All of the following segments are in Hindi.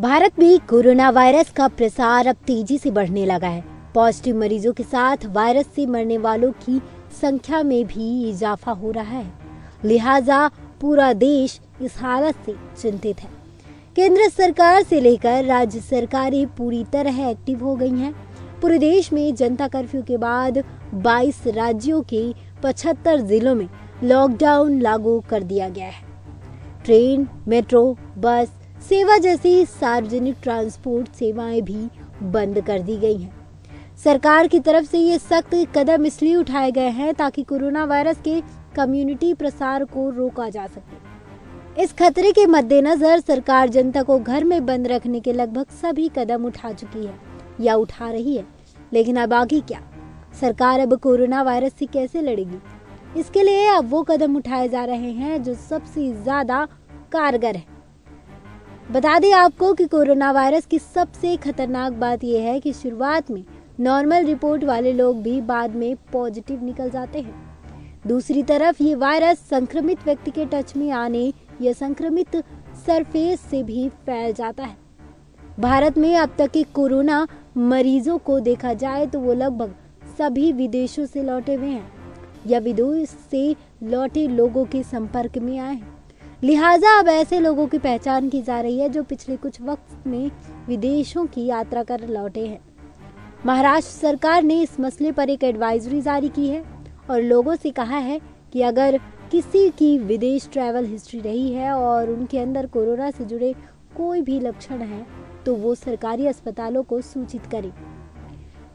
भारत में कोरोना वायरस का प्रसार अब तेज़ी से बढ़ने लगा है। पॉजिटिव मरीजों के साथ वायरस से मरने वालों की संख्या में भी इजाफा हो रहा है। लिहाजा पूरा देश इस हालत से चिंतित है। केंद्र सरकार से लेकर राज्य सरकारें पूरी तरह एक्टिव हो गई हैं। पूरे देश में जनता कर्फ्यू के बाद 22 राज्यों के 75 जिलों में लॉकडाउन लागू कर दिया गया है। ट्रेन, मेट्रो, बस सेवा जैसी सार्वजनिक ट्रांसपोर्ट सेवाएँ भी बंद कर दी गई हैं। सरकार की तरफ़ से ये सख्त कदम इसलिए उठाए गए हैं ताकि कोरोना वायरस के कम्युनिटी प्रसार को रोका जा सके। इस खतरे के मद्देनजर सरकार जनता को घर में बंद रखने के लगभग सभी कदम उठा चुकी है या उठा रही है। लेकिन अब आगे क्या? सरकार अब कोरोना वायरस से कैसे लड़ेगी? इसके लिए अब वो कदम उठाए जा रहे हैं जो सबसे ज़्यादा कारगर है। बता दें आपको कि कोरोना वायरस की सबसे खतरनाक बात यह है कि शुरुआत में नॉर्मल रिपोर्ट वाले लोग भी बाद में पॉजिटिव निकल जाते हैं। दूसरी तरफ़ ये वायरस संक्रमित व्यक्ति के टच में आने या संक्रमित सरफेस से भी फैल जाता है। भारत में अब तक के कोरोना मरीजों को देखा जाए तो वो लगभग सभी विदेशों से लौटे हुए हैं या विदेश से लौटे लोगों के संपर्क में आए हैं। लिहाजा अब ऐसे लोगों की पहचान की जा रही है जो पिछले कुछ वक्त में विदेशों की यात्रा कर लौटे हैं। महाराष्ट्र सरकार ने इस मसले पर एक एडवाइजरी जारी की है और लोगों से कहा है कि अगर किसी की विदेश ट्रैवल हिस्ट्री रही है और उनके अंदर कोरोना से जुड़े कोई भी लक्षण है तो वो सरकारी अस्पतालों को सूचित करें।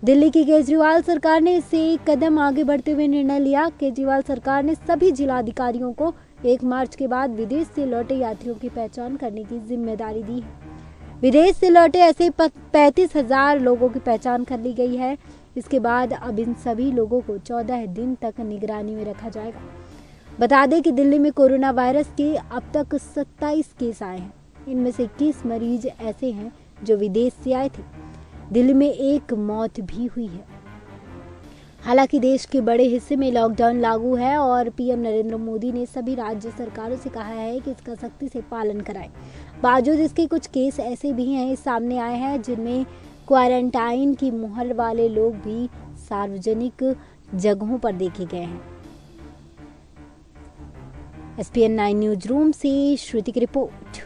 दिल्ली की केजरीवाल सरकार ने इससे एक कदम आगे बढ़ते हुए निर्णय लिया। केजरीवाल सरकार ने सभी जिलाधिकारियों को एक मार्च के बाद विदेश से लौटे यात्रियों की पहचान करने की ज़िम्मेदारी दी है। विदेश से लौटे ऐसे पैंतीस हज़ार लोगों की पहचान कर ली गई है। इसके बाद अब इन सभी लोगों को चौदह दिन तक निगरानी में रखा जाएगा। बता दें कि दिल्ली में कोरोना वायरस के अब तक 27 केस आए हैं। इनमें से इक्कीस मरीज़ ऐसे हैं जो विदेश से आए थे। दिल्ली में एक मौत भी हुई है। हालाँकि देश के बड़े हिस्से में लॉकडाउन लागू है और पीएम नरेंद्र मोदी ने सभी राज्य सरकारों से कहा है कि इसका सख्ती से पालन कराएँ। बावजूद इसके कुछ केस ऐसे भी हैं सामने आए हैं जिनमें क्वारंटाइन की मुहर वाले लोग भी सार्वजनिक जगहों पर देखे गए हैं। S P N nine news room से श्रुति की रिपोर्ट।